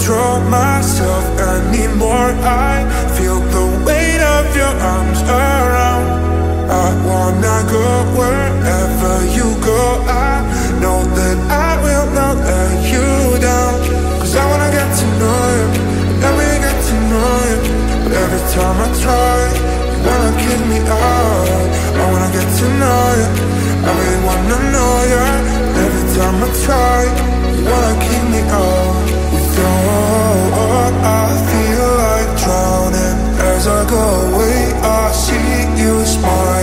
control myself anymore. I feel the weight of your arms around. I wanna go wherever you go. I know that I will not let you down. Cause I wanna get to know you. And I get to know you. But every time I try You wanna kick me out. I wanna get to know you. I really wanna know you. But every time I try You wanna kick me out. I feel like drowning. As I go away, I see you smiling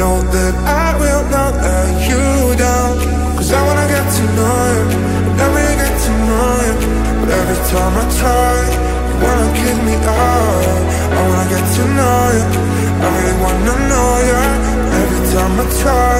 know that I will not let you down. Cause I wanna get to know you, really get to know you. But every time I try, you wanna kick me out. I wanna get to know you, I really wanna know you. Every time I try,